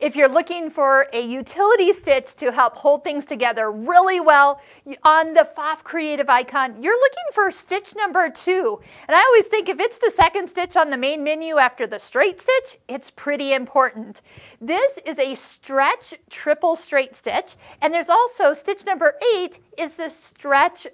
If you're looking for a utility stitch to help hold things together really well on the Pfaff Creative icon, you're looking for stitch number two. And I always think if it's the second stitch on the main menu after the straight stitch, it's pretty important. This is a stretch triple straight stitch. And there's also stitch number eight is the stretch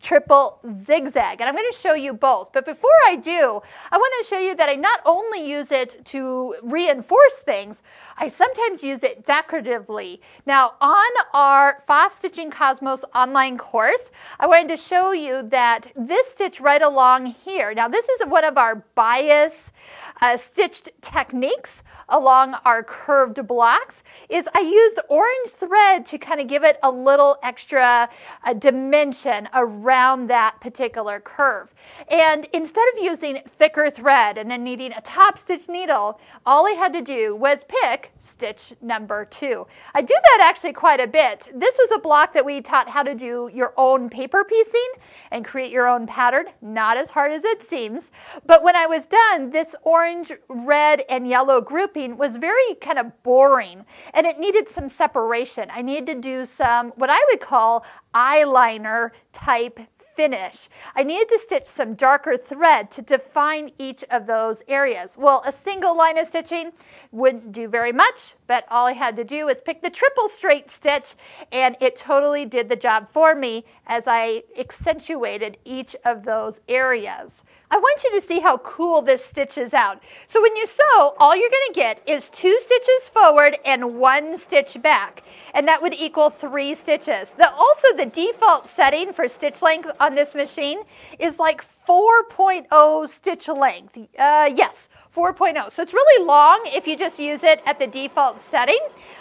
triple zigzag. And I'm going to show you both. But before I do, I want to show you that I not only use it to reinforce things, I sometimes use it decoratively. Now on our Pfaff Stitching Cosmos online course, I wanted to show you that this stitch right along here, now this is one of our bias uh, stitched techniques along our curved blocks, is I used orange thread to kind of give it a little extra uh, dimension, a around that particular curve. And instead of using thicker thread and then needing a top stitch needle, all I had to do was pick stitch number two. I do that actually quite a bit. This was a block that we taught how to do your own paper piecing and create your own pattern. Not as hard as it seems. But when I was done, this orange, red, and yellow grouping was very kind of boring and it needed some separation. I needed to do some, what I would call eyeliner type finish. I needed to stitch some darker thread to define each of those areas. Well, a single line of stitching wouldn't do very much, but all I had to do was pick the triple straight stitch and it totally did the job for me as I accentuated each of those areas. I want you to see how cool this stitches out. So when you sew, all you're going to get is two stitches forward and one stitch back. And that would equal three stitches. The, also, the default setting for stitch length on this machine is like 4.0 stitch length. Uh, yes, 4.0. So it's really long if you just use it at the default setting.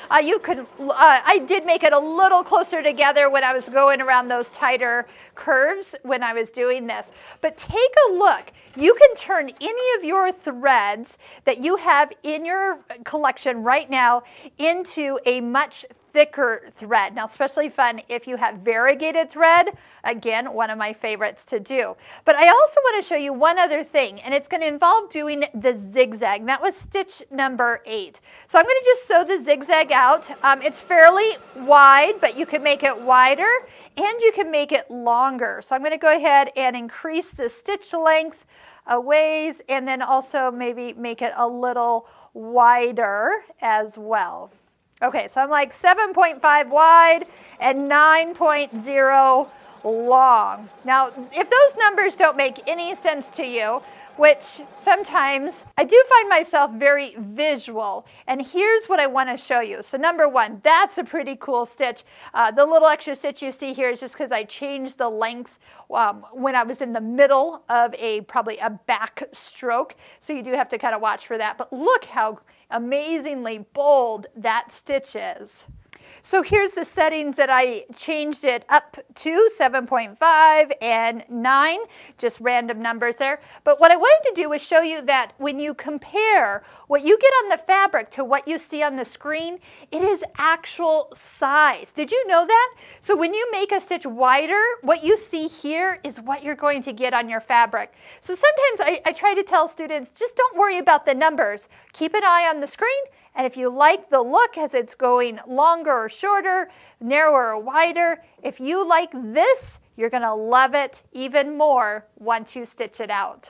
Uh, you could, uh, I did make it a little closer together when I was going around those tighter curves when I was doing this. But take a look. You can turn any of your threads that you have in your collection right now into a much thicker thread. Now, especially fun if you have variegated thread. Again, one of my favorites to do. But I also want to show you one other thing, and it's going to involve doing the zigzag. That was stitch number eight. So I'm going to just sew the zigzag out. Um, it's fairly wide, but you can make it wider, and you can make it longer. So I'm going to go ahead and increase the stitch length a ways, and then also maybe make it a little wider as well. Okay, so I'm like 7.5 wide and 9.0 long. Now, if those numbers don't make any sense to you, which sometimes I do find myself very visual. And here's what I want to show you. So number one, that's a pretty cool stitch. Uh, the little extra stitch you see here is just because I changed the length um, when I was in the middle of a probably a back stroke. So you do have to kind of watch for that. But look how amazingly bold that stitch is. So here's the settings that I changed it up to 7.5 and 9, just random numbers there. But what I wanted to do was show you that when you compare what you get on the fabric to what you see on the screen, it is actual size. Did you know that? So when you make a stitch wider, what you see here is what you're going to get on your fabric. So sometimes I, I try to tell students, just don't worry about the numbers. Keep an eye on the screen and if you like the look as it's going longer or shorter, narrower or wider, if you like this, you're going to love it even more once you stitch it out.